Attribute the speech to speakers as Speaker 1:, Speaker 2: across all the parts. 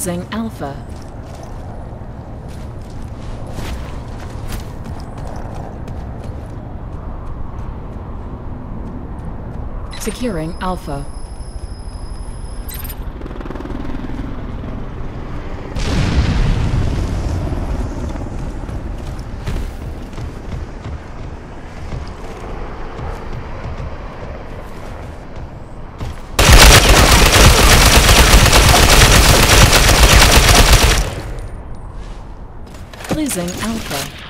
Speaker 1: Losing Alpha. Securing Alpha. Losing Alpha.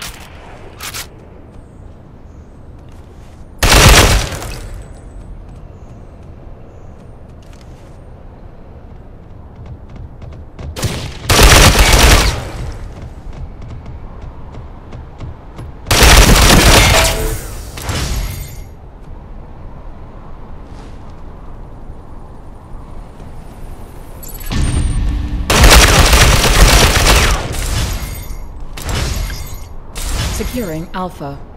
Speaker 1: Securing Alpha.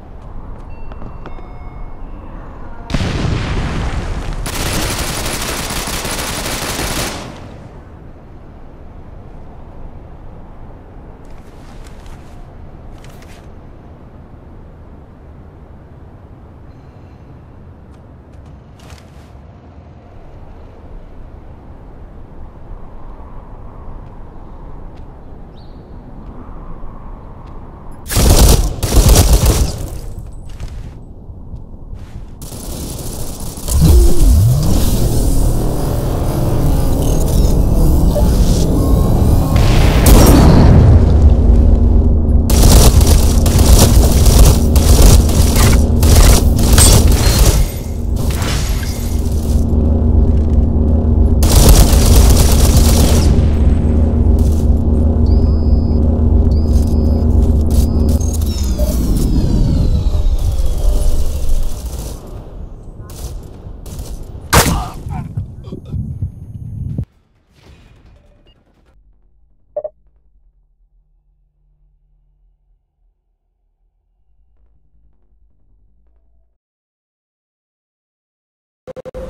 Speaker 1: you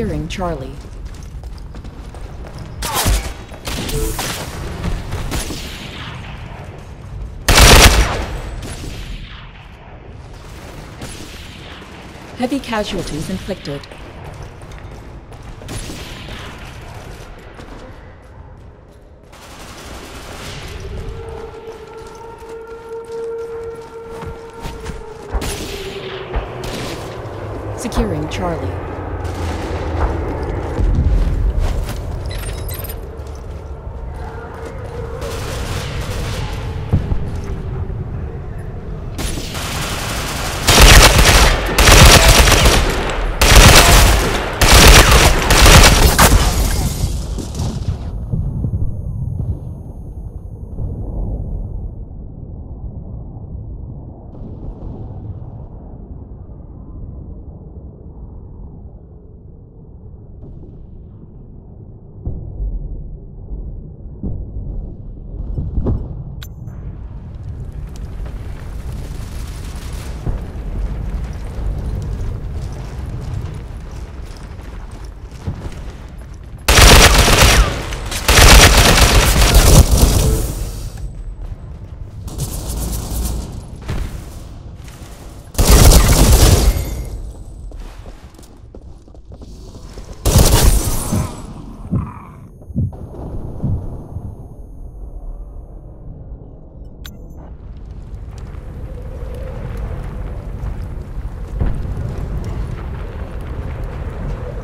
Speaker 1: Securing Charlie. Heavy casualties inflicted.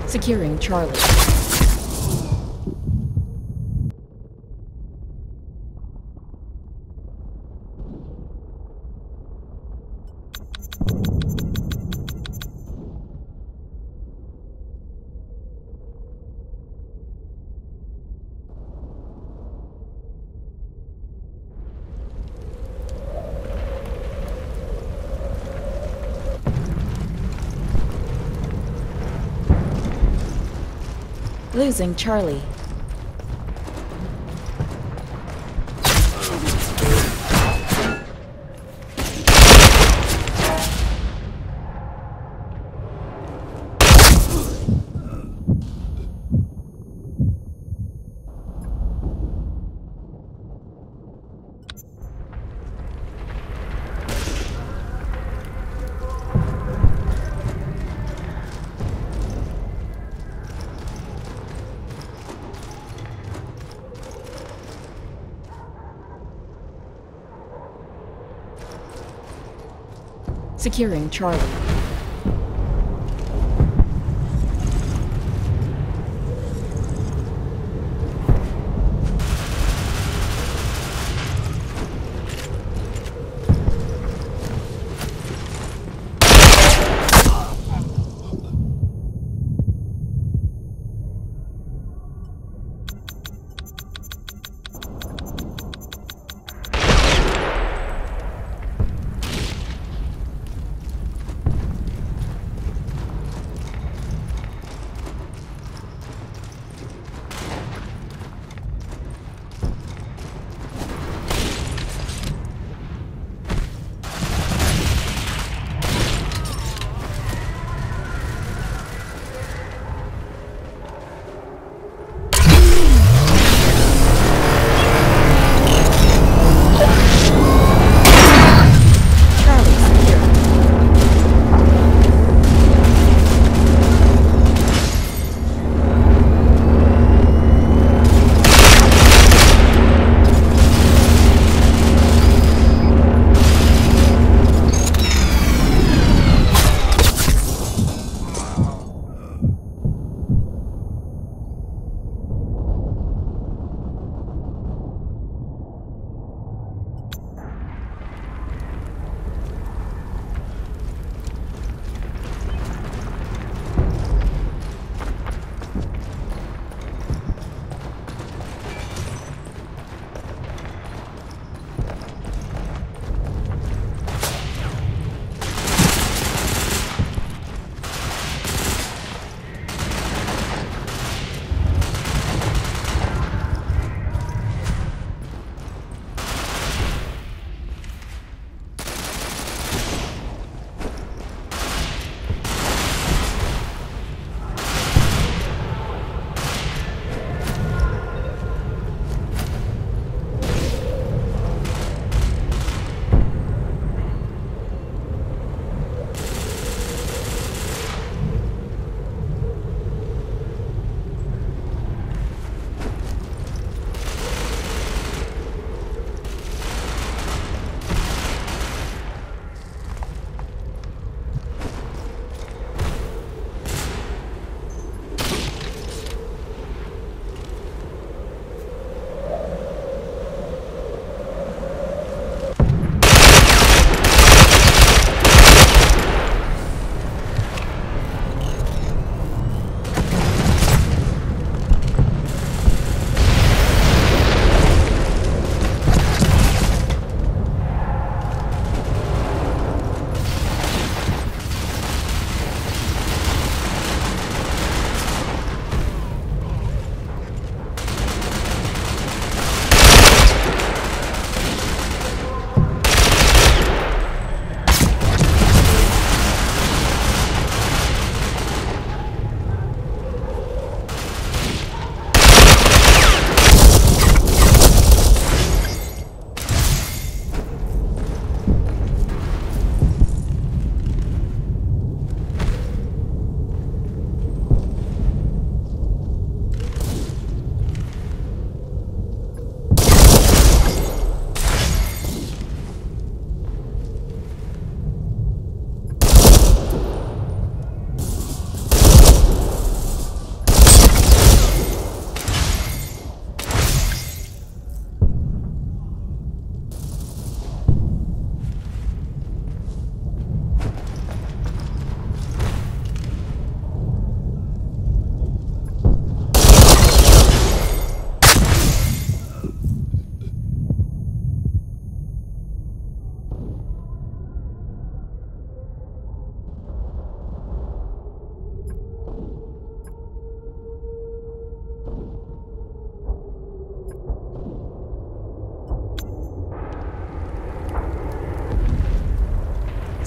Speaker 1: Securing Charlie. Losing Charlie. Securing Charlie.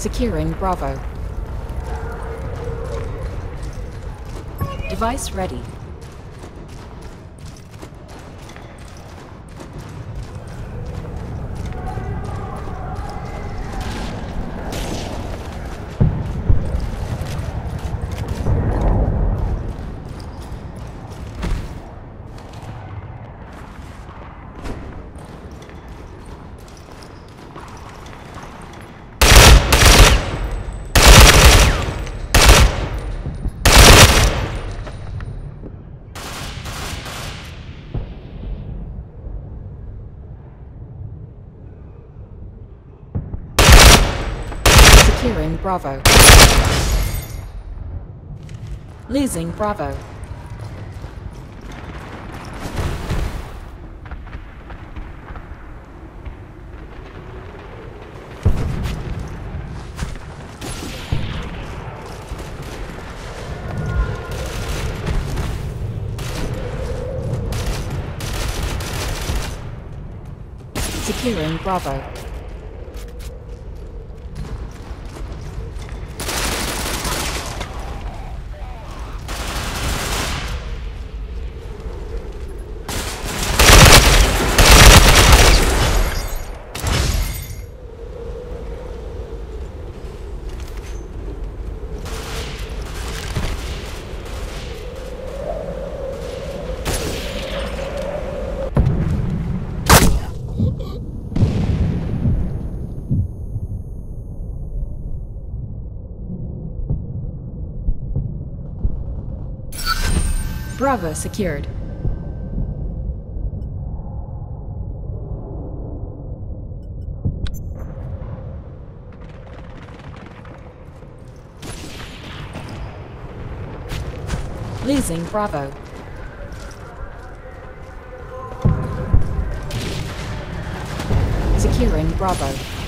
Speaker 1: Securing Bravo. Device ready. Securing Bravo. Losing Bravo. Securing Bravo. Bravo secured. Losing Bravo. Securing Bravo.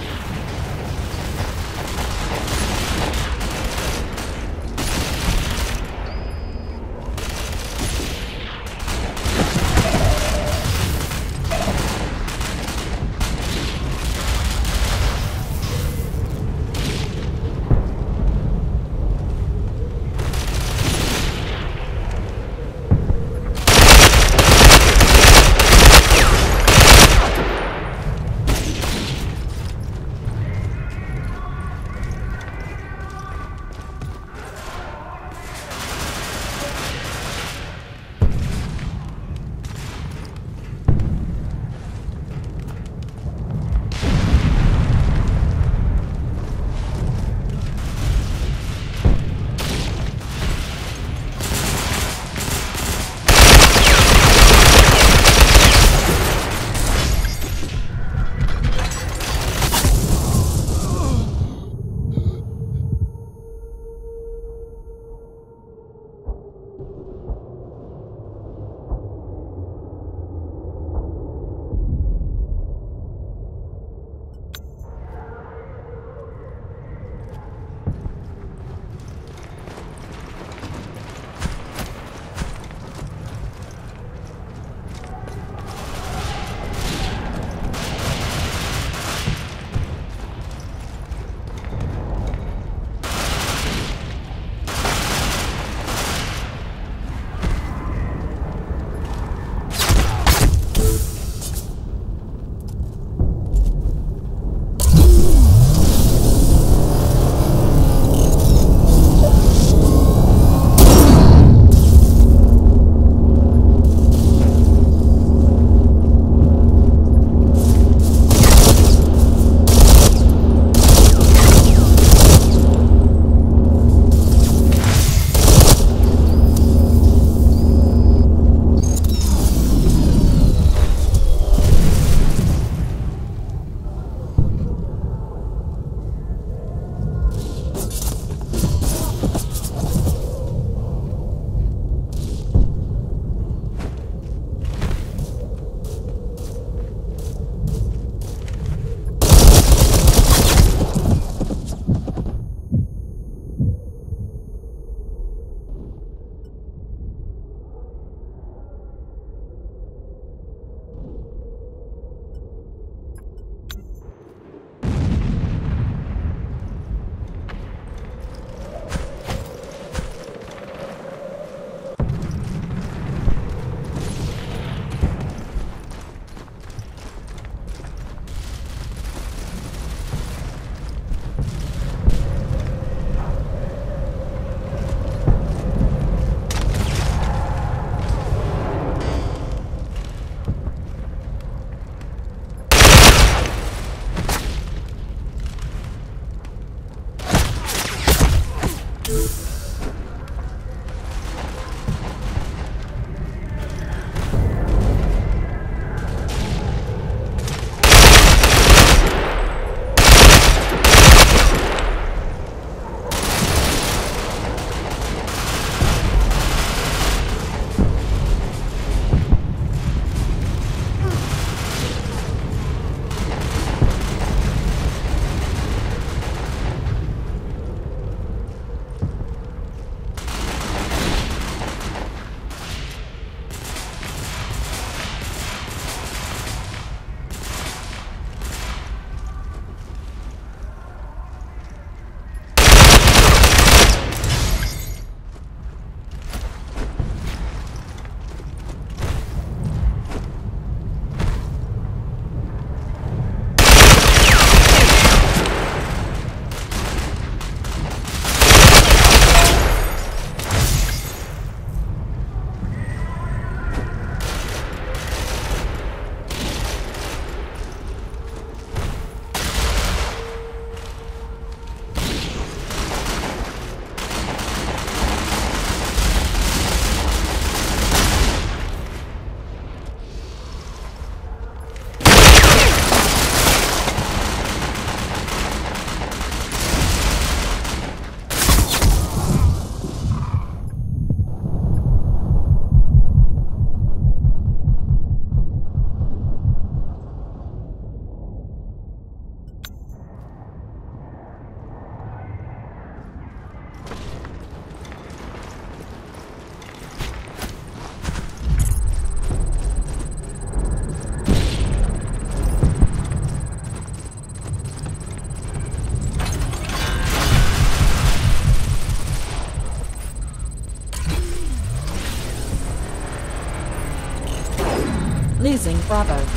Speaker 1: Bravo.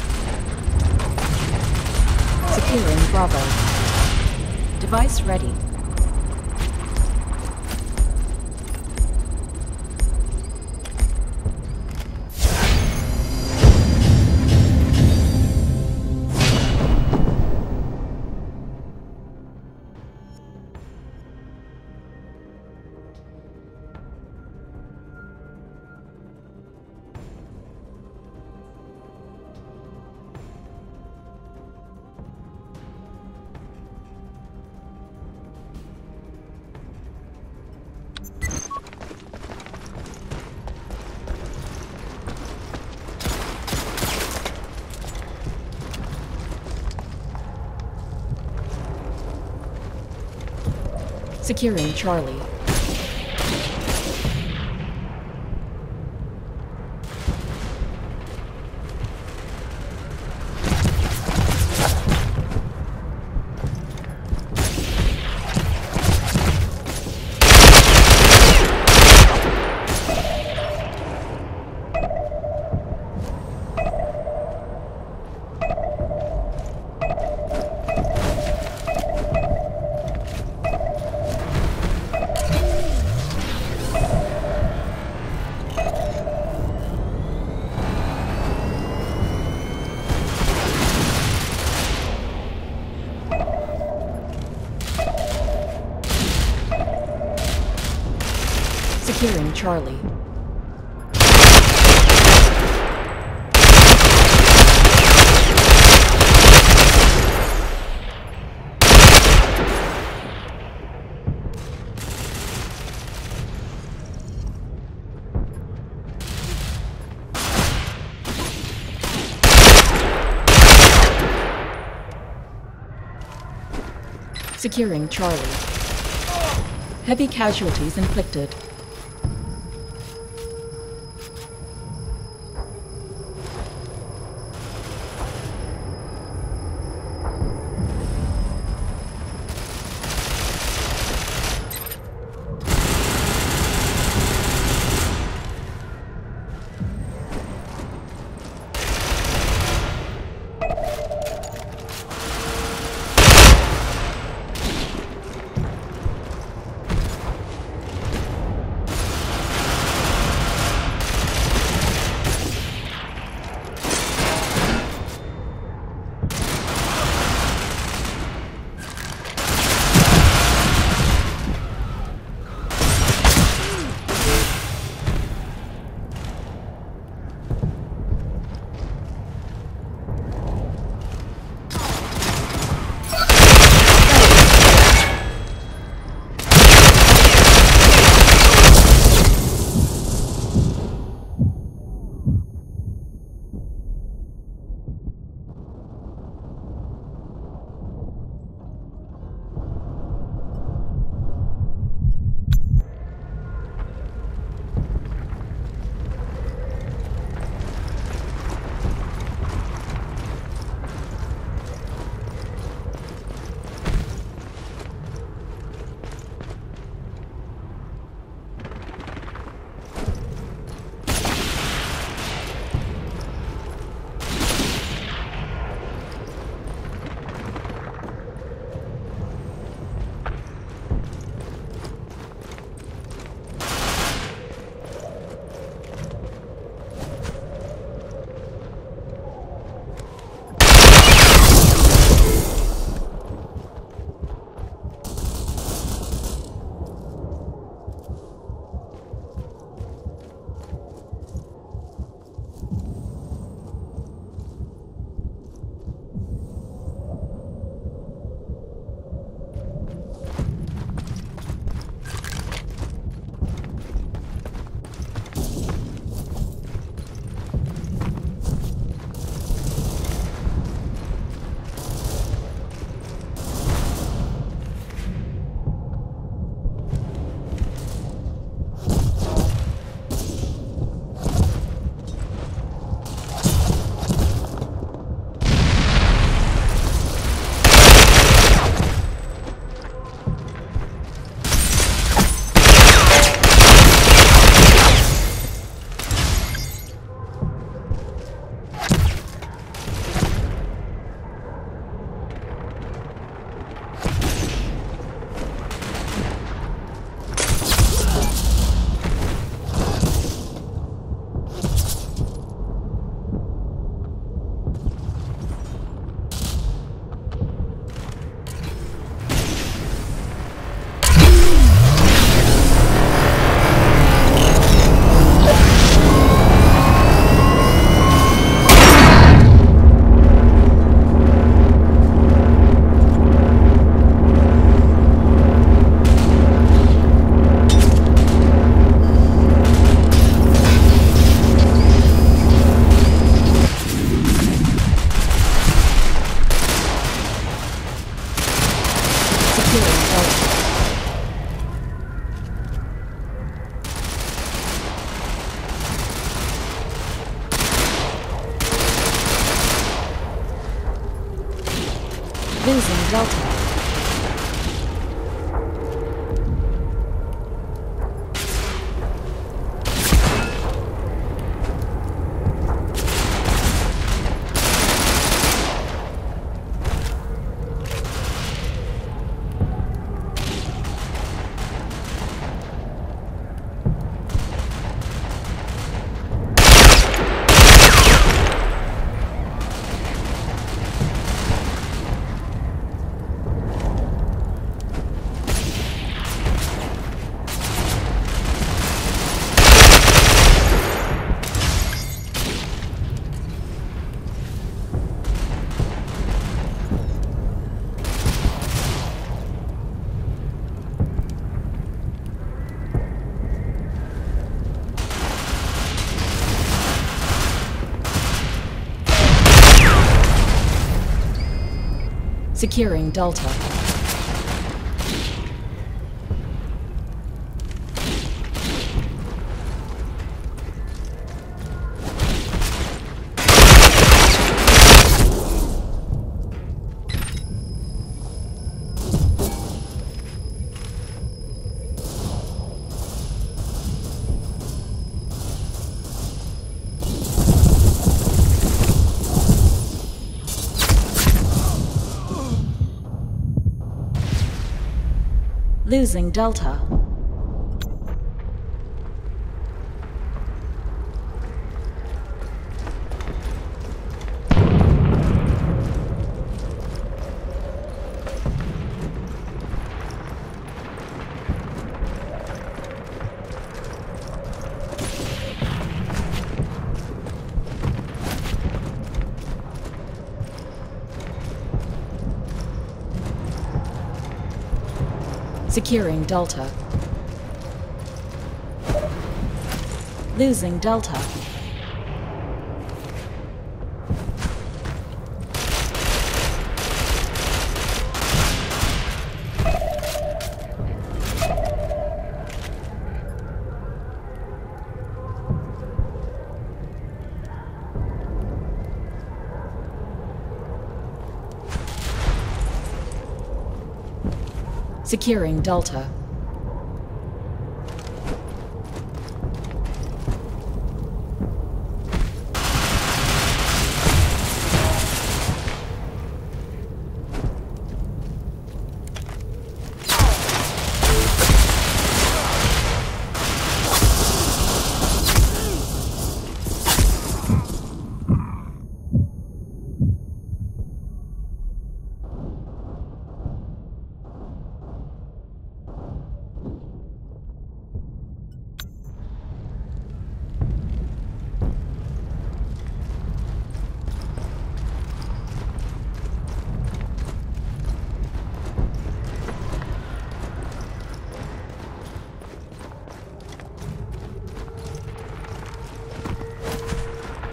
Speaker 1: Securing Charlie. Securing Charlie. Securing Charlie. Heavy casualties inflicted. Securing Delta. Losing Delta. Securing Delta. Losing Delta. Securing Delta.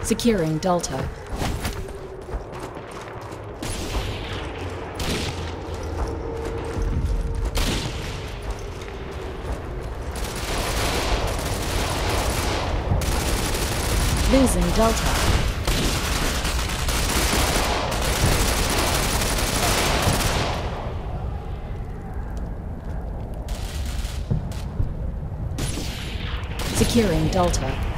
Speaker 1: Securing Delta. Losing Delta. Securing Delta.